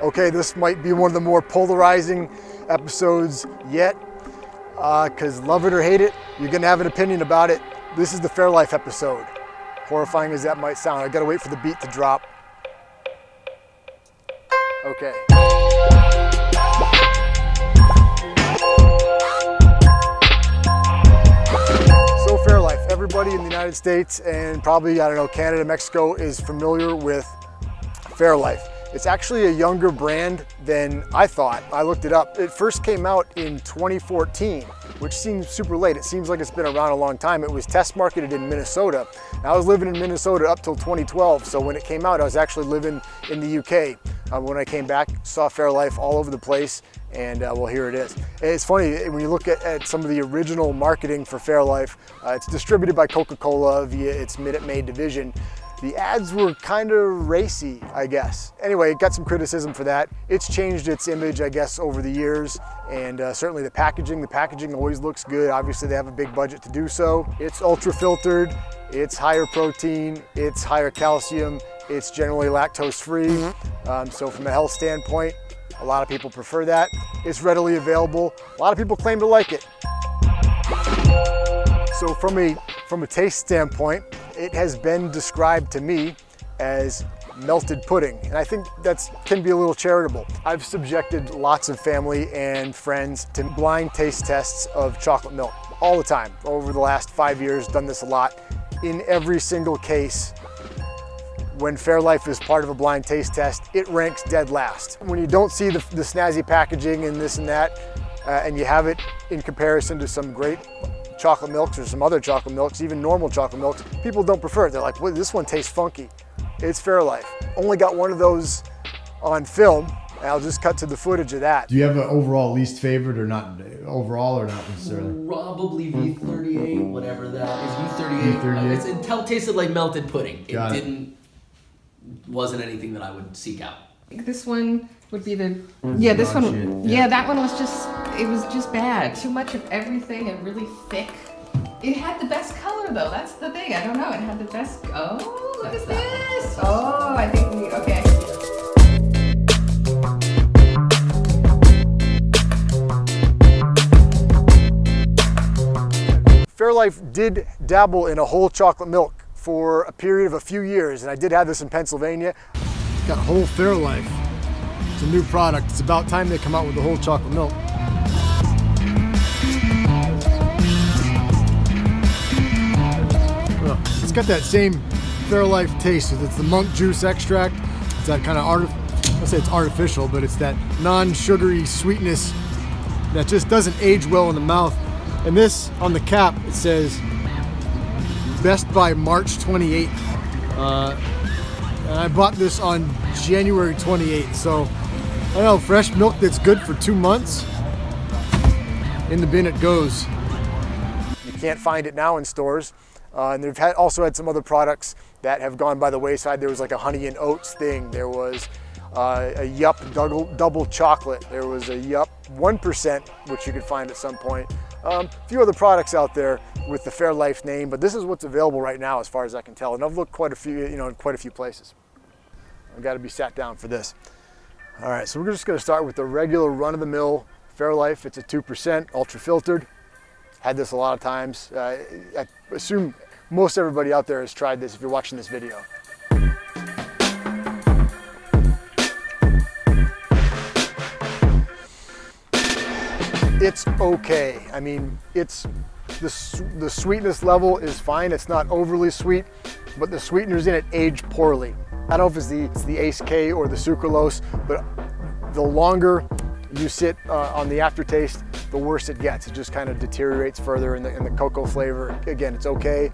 Okay, this might be one of the more polarizing episodes yet, because uh, love it or hate it, you're gonna have an opinion about it. This is the Fairlife episode. Horrifying as that might sound, I gotta wait for the beat to drop. Okay. So Fairlife, everybody in the United States and probably, I don't know, Canada, Mexico is familiar with Fairlife. It's actually a younger brand than I thought. I looked it up. It first came out in 2014, which seems super late. It seems like it's been around a long time. It was test marketed in Minnesota. I was living in Minnesota up till 2012, so when it came out, I was actually living in the UK. Uh, when I came back, saw Fairlife all over the place, and uh, well, here it is. It's funny, when you look at, at some of the original marketing for Fairlife, uh, it's distributed by Coca-Cola via its Minute Maid division. The ads were kind of racy, I guess. Anyway, it got some criticism for that. It's changed its image, I guess, over the years, and uh, certainly the packaging. The packaging always looks good. Obviously, they have a big budget to do so. It's ultra filtered, it's higher protein, it's higher calcium, it's generally lactose free. Mm-hmm. Um, so from a health standpoint, a lot of people prefer that. It's readily available. A lot of people claim to like it. So from a, from a taste standpoint, it has been described to me as melted pudding. And I think that can be a little charitable. I've subjected lots of family and friends to blind taste tests of chocolate milk all the time. Over the last five years, done this a lot. In every single case, when Fairlife is part of a blind taste test, it ranks dead last. When you don't see the, the snazzy packaging and this and that, uh, and you have it in comparison to some great chocolate milks or some other chocolate milks, even normal chocolate milks, people don't prefer it. They're like, well, this one tastes funky. It's Fairlife. Only got one of those on film. I'll just cut to the footage of that. Do you have an overall least favorite or not overall or not necessarily? Probably V38, whatever that is. V38. V38. it tasted like melted pudding. It, it didn't, wasn't anything that I would seek out. This one would be the yeah. This one yeah. yeah. That one was just it was just bad. Too much of everything and really thick. It had the best color though. That's the thing. I don't know. It had the best. Oh, look That's at this. Oh, I think we okay. Fairlife did dabble in a whole chocolate milk for a period of a few years, and I did have this in Pennsylvania. Got whole Fairlife. A new product. It's about time they come out with the whole chocolate milk. It's got that same Fairlife taste. It's the monk juice extract. It's that kind of art. I say it's artificial, but it's that non-sugary sweetness that just doesn't age well in the mouth. And this on the cap, it says best by March 28th. Uh, and I bought this on January 28th. So I know, fresh milk that's good for two months. In the bin it goes. You can't find it now in stores. Uh, and they've had, also had some other products that have gone by the wayside. There was like a honey and oats thing. There was uh, a Yup double, double, chocolate. There was a Yup 1%, which you could find at some point. Um, a few other products out there with the Fairlife name, but this is what's available right now as far as I can tell. And I've looked quite a few, you know, in quite a few places. I've got to be sat down for this. All right, so we're just gonna start with the regular run-of-the-mill Fairlife. It's a 2%, ultra filtered. Had this a lot of times. Uh, I assume most everybody out there has tried this if you're watching this video. It's okay. I mean, it's the, the sweetness level is fine. It's not overly sweet, but the sweeteners in it age poorly. I don't know if it's the, it's the Ace K or the sucralose, but the longer you sit uh, on the aftertaste, the worse it gets. It just kind of deteriorates further in the, in the cocoa flavor. Again, it's okay.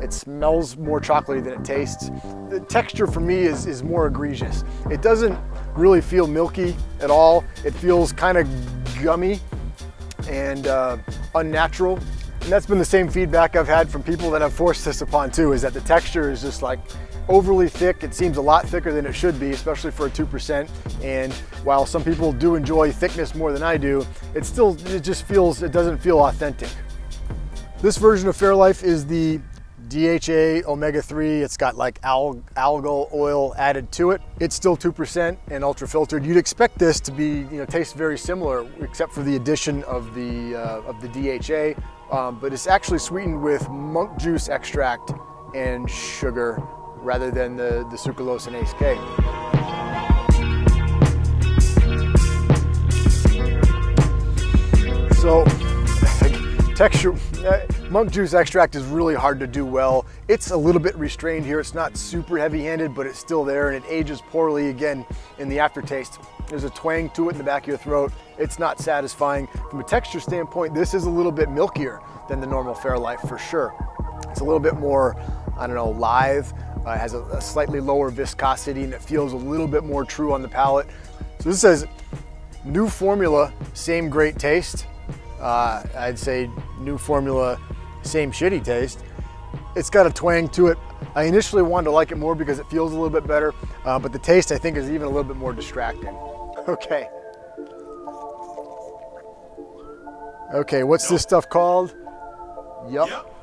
It smells more chocolatey than it tastes. The texture for me is, is more egregious. It doesn't really feel milky at all. It feels kind of gummy and uh, unnatural. And that's been the same feedback I've had from people that have forced this upon too, is that the texture is just like overly thick. It seems a lot thicker than it should be, especially for a 2%. And while some people do enjoy thickness more than I do, it still, it just feels, it doesn't feel authentic. This version of Fairlife is the DHA omega-3. It's got like alg algal oil added to it. It's still 2% and ultra filtered. You'd expect this to be, you know, taste very similar except for the addition of the, uh, of the DHA, um, but it's actually sweetened with monk juice extract and sugar rather than the, the sucralose and ACE K. So texture, uh, monk juice extract is really hard to do well. It's a little bit restrained here. It's not super heavy handed, but it's still there and it ages poorly again in the aftertaste. There's a twang to it in the back of your throat. It's not satisfying. From a texture standpoint, this is a little bit milkier than the normal Fairlife for sure. It's a little bit more, I don't know, lithe. Uh, has a, a slightly lower viscosity and it feels a little bit more true on the palate. So this says new formula, same great taste. Uh, I'd say new formula, same shitty taste. It's got a twang to it. I initially wanted to like it more because it feels a little bit better, uh, but the taste I think is even a little bit more distracting. Okay. Okay, what's nope. this stuff called? Yup. Yep.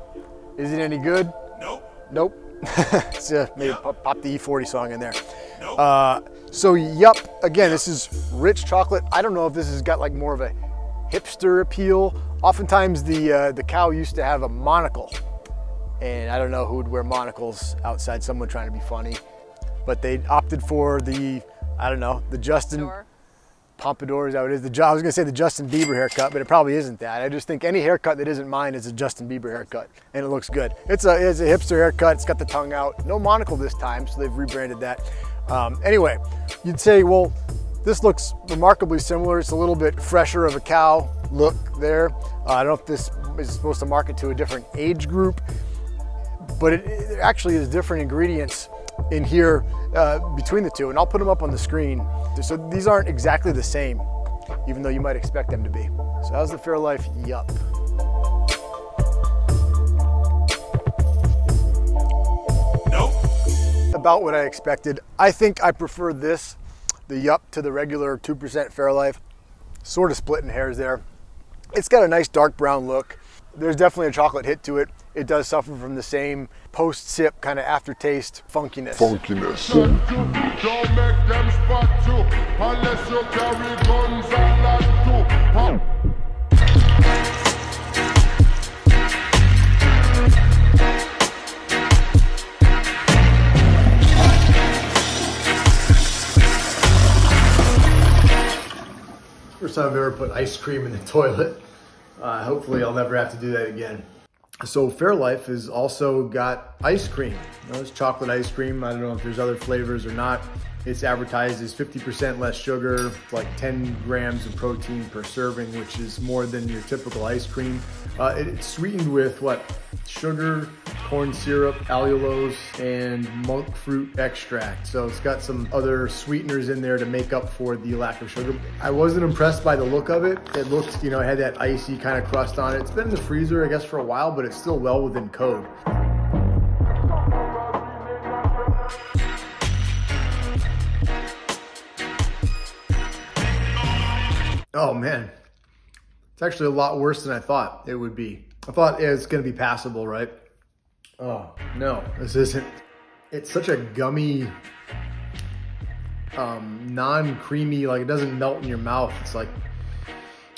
Is it any good? Nope. Nope. so maybe yep. pop, pop, the E40 song in there. Nope. Uh, so yup, again, yep. this is rich chocolate. I don't know if this has got like more of a hipster appeal. Oftentimes the, uh, the cow used to have a monocle and I don't know who would wear monocles outside someone trying to be funny, but they opted for the, I don't know, the Justin Pompadour, Pompadour is that what it is? The, I was gonna say the Justin Bieber haircut, but it probably isn't that. I just think any haircut that isn't mine is a Justin Bieber haircut, and it looks good. It's a, it's a hipster haircut, it's got the tongue out. No monocle this time, so they've rebranded that. Um, anyway, you'd say, well, this looks remarkably similar. It's a little bit fresher of a cow look there. Uh, I don't know if this is supposed to market to a different age group, but it, it actually is different ingredients in here uh, between the two, and I'll put them up on the screen. So these aren't exactly the same, even though you might expect them to be. So how's the Fairlife Yup? Nope. About what I expected. I think I prefer this the Yup to the regular 2% Fairlife. Sort of splitting hairs there. It's got a nice dark brown look. There's definitely a chocolate hit to it. It does suffer from the same post-sip kind of aftertaste funkiness. Funkiness. First time I've ever put ice cream in the toilet. Uh, hopefully I'll never have to do that again. So Fairlife has also got ice cream. You know, it's chocolate ice cream. I don't know if there's other flavors or not. It's advertised as 50% less sugar, like 10 grams of protein per serving, which is more than your typical ice cream. Uh, it, it's sweetened with what? Sugar, corn syrup, allulose, and monk fruit extract. So it's got some other sweeteners in there to make up for the lack of sugar. I wasn't impressed by the look of it. It looked, you know, it had that icy kind of crust on it. It's been in the freezer, I guess, for a while, but it's still well within code. Oh man, it's actually a lot worse than I thought it would be. I thought it was gonna be passable, right? Oh no, this isn't. It's such a gummy, um, non-creamy, like it doesn't melt in your mouth. It's like,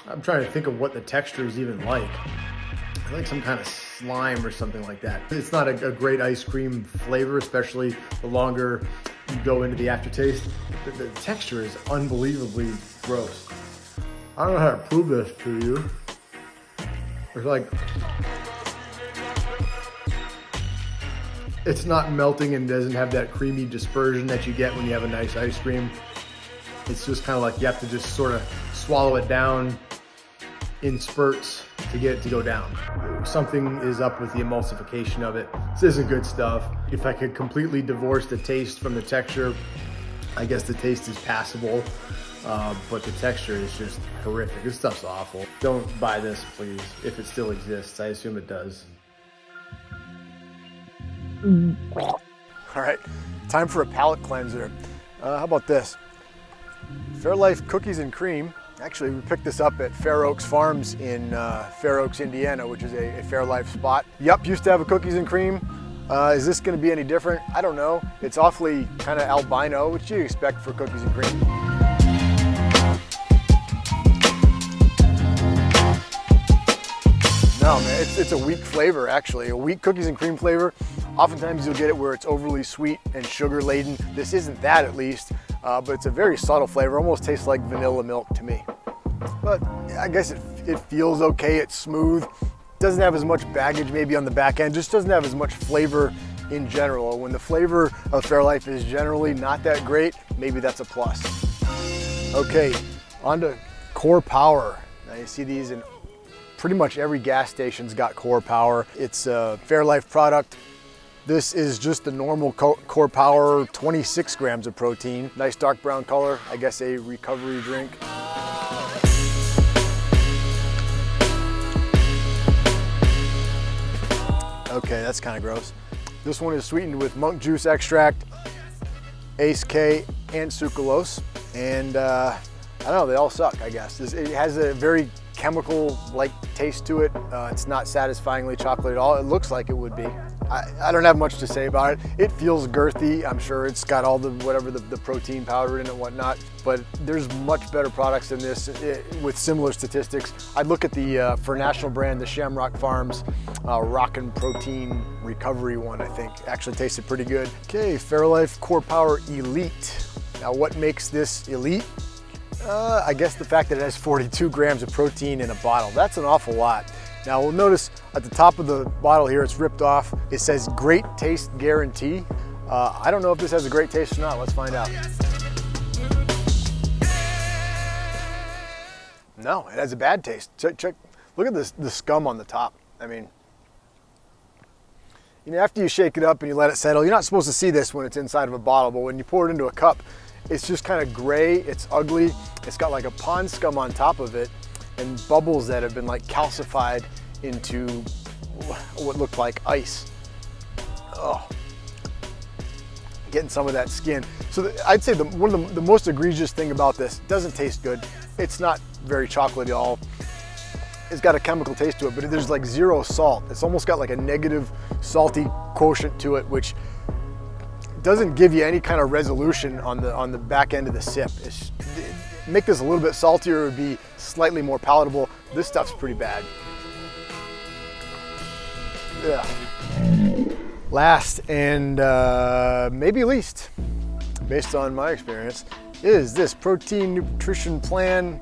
I'm trying to think of what the texture is even like. like some kind of slime or something like that. It's not a, a great ice cream flavor, especially the longer you go into the aftertaste. The, the texture is unbelievably gross. I don't know how to prove this to you. It's like, it's not melting and doesn't have that creamy dispersion that you get when you have a nice ice cream. It's just kind of like you have to just sort of swallow it down in spurts to get it to go down. Something is up with the emulsification of it. This isn't good stuff. If I could completely divorce the taste from the texture, I guess the taste is passable. Uh, but the texture is just horrific. This stuff's awful. Don't buy this, please, if it still exists. I assume it does. All right, time for a palate cleanser. Uh, how about this? Fairlife Cookies and Cream. Actually, we picked this up at Fair Oaks Farms in uh, Fair Oaks, Indiana, which is a, a Fairlife spot. Yup, used to have a cookies and cream. Uh, is this going to be any different? I don't know. It's awfully kind of albino, which you expect for cookies and cream. No, man, it's, it's a weak flavor actually. A weak cookies and cream flavor. Oftentimes you'll get it where it's overly sweet and sugar laden. This isn't that at least, uh, but it's a very subtle flavor. Almost tastes like vanilla milk to me. But I guess it, it feels okay. It's smooth. Doesn't have as much baggage maybe on the back end. Just doesn't have as much flavor in general. When the flavor of Fairlife is generally not that great, maybe that's a plus. Okay, on to Core Power. Now you see these in pretty much every gas station's got Core Power. It's a Fairlife product. This is just the normal Core Power, 26 grams of protein. Nice dark brown color, I guess a recovery drink. Okay, that's kind of gross. This one is sweetened with monk juice extract, Ace K, and sucralose. And uh, I don't know, they all suck, I guess. It has a very chemical-like taste to it. Uh, it's not satisfyingly chocolate at all. It looks like it would be. I, I, don't have much to say about it. It feels girthy. I'm sure it's got all the whatever the, the protein powder in it and whatnot, but there's much better products than this it, eh, with similar statistics. I'd look at the, uh, for national brand, the Shamrock Farms uh, Rockin' Protein Recovery one, I think. Actually tasted pretty good. Okay, Fairlife Core Power Elite. Now what makes this elite? Uh, I guess the fact that it has 42 grams of protein in a bottle. That's an awful lot. Now we'll notice at the top of the bottle here, it's ripped off. It says great taste guarantee. Uh, I don't know if this has a great taste or not. Let's find out. No, it has a bad taste. Check, check. Look at this, the scum on the top. I mean, you know, after you shake it up and you let it settle, you're not supposed to see this when it's inside of a bottle, but when you pour it into a cup, it's just kind of gray, it's ugly. It's got like a pond scum on top of it and bubbles that have been like calcified into what looked like ice. Oh, getting some of that skin. So I'd say the, one of the, the, most egregious thing about this, doesn't taste good. It's not very chocolatey at all. It's got a chemical taste to it, but there's like zero salt. It's almost got like a negative salty quotient to it, which doesn't give you any kind of resolution on the on the back end of the sip. It's, make this a little bit saltier would be slightly more palatable. This stuff's pretty bad. Yeah. Last and uh, maybe least, based on my experience, is this protein nutrition plan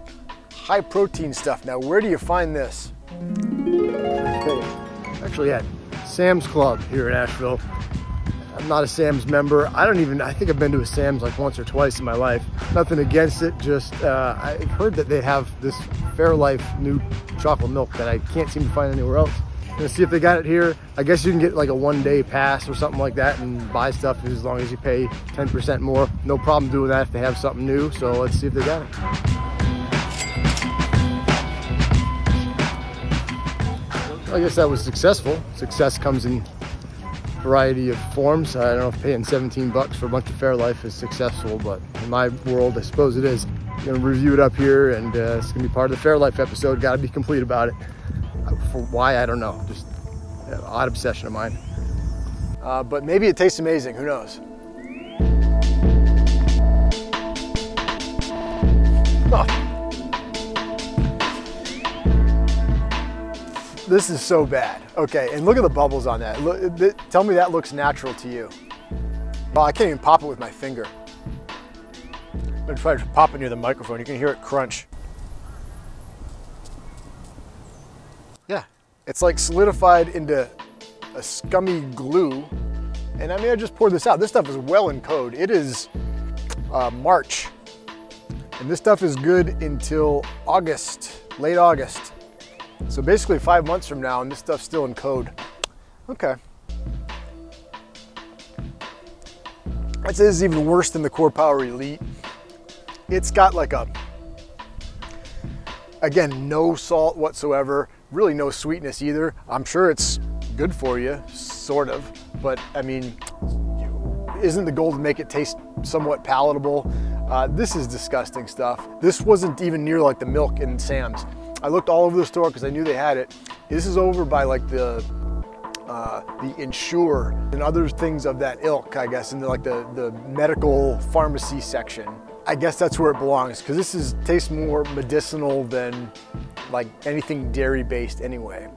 high protein stuff. Now, where do you find this? Actually at Sam's Club here in Asheville. I'm not a Sam's member. I don't even, I think I've been to a Sam's like once or twice in my life. Nothing against it, just uh, I've heard that they have this Fairlife new chocolate milk that I can't seem to find anywhere else. Gonna see if they got it here. I guess you can get like a one day pass or something like that and buy stuff as long as you pay 10% more. No problem doing that if they have something new. So let's see if they got it. I guess that was successful. Success comes in variety of forms. I don't know if paying 17 bucks for a bunch of Fairlife is successful, but in my world, I suppose it is. I'm gonna review it up here and uh, it's gonna be part of the Fairlife episode. Gotta be complete about it. For why, I don't know. Just an odd obsession of mine. Uh, but maybe it tastes amazing, who knows? Oh. This is so bad. Okay, and look at the bubbles on that. Look, th tell me that looks natural to you. Well, I can't even pop it with my finger. I'm gonna try to pop it near the microphone. You can hear it crunch. Yeah, it's like solidified into a scummy glue. And I mean, I just poured this out. This stuff is well in code. It is uh, March. And this stuff is good until August, late August. So basically five months from now and this stuff's still in code. Okay. This is even worse than the Core Power Elite. It's got like a, again, no salt whatsoever, really no sweetness either. I'm sure it's good for you, sort of, but I mean, isn't the goal to make it taste somewhat palatable? Uh, this is disgusting stuff. This wasn't even near like the milk in Sam's. I looked all over the store because I knew they had it. This is over by like the uh, the Ensure, and other things of that ilk, I guess, in the, like the, the medical pharmacy section. I guess that's where it belongs because this is tastes more medicinal than like anything dairy based anyway.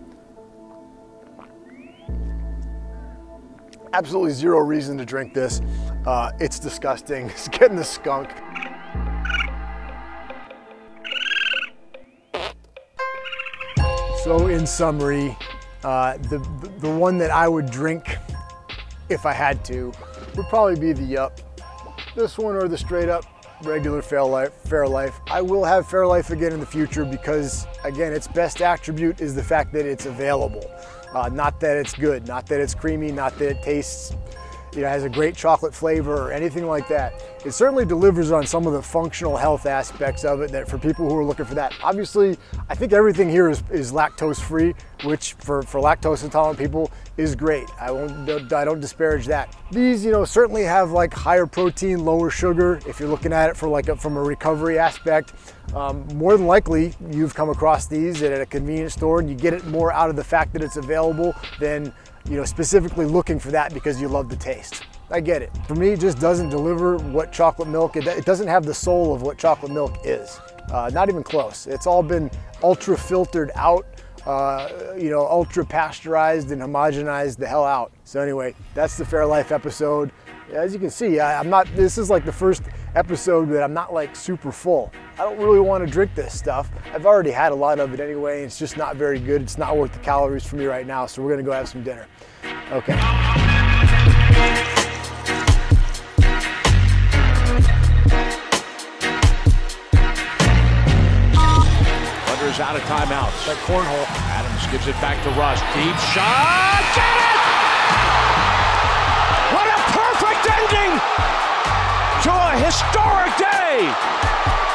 Absolutely zero reason to drink this. Uh, it's disgusting. It's getting the skunk. So in summary, uh, the, the one that I would drink if I had to would probably be the Yup. This one or the straight up regular Fairlife. Fairlife. I will have Fairlife again in the future because again, its best attribute is the fact that it's available. Uh, not that it's good, not that it's creamy, not that it tastes you know, has a great chocolate flavor or anything like that. It certainly delivers on some of the functional health aspects of it that for people who are looking for that. Obviously, I think everything here is, is lactose free, which for, for lactose intolerant people is great. I won't, I don't disparage that. These, you know, certainly have like higher protein, lower sugar. If you're looking at it for like a, from a recovery aspect, um, more than likely you've come across these at a convenience store and you get it more out of the fact that it's available than you know, specifically looking for that because you love the taste. I get it. For me, it just doesn't deliver what chocolate milk, it, it doesn't have the soul of what chocolate milk is. Uh, not even close. It's all been ultra filtered out, uh, you know, ultra pasteurized and homogenized the hell out. So anyway, that's the Fairlife episode. As you can see, I, I'm not, this is like the first episode that I'm not like super full. I don't really want to drink this stuff. I've already had a lot of it anyway. It's just not very good. It's not worth the calories for me right now. So we're going to go have some dinner. Okay. Thunder is out of timeouts. That cornhole. Adams gives it back to Russ. Deep shot. Get it! What a perfect ending to a historic day!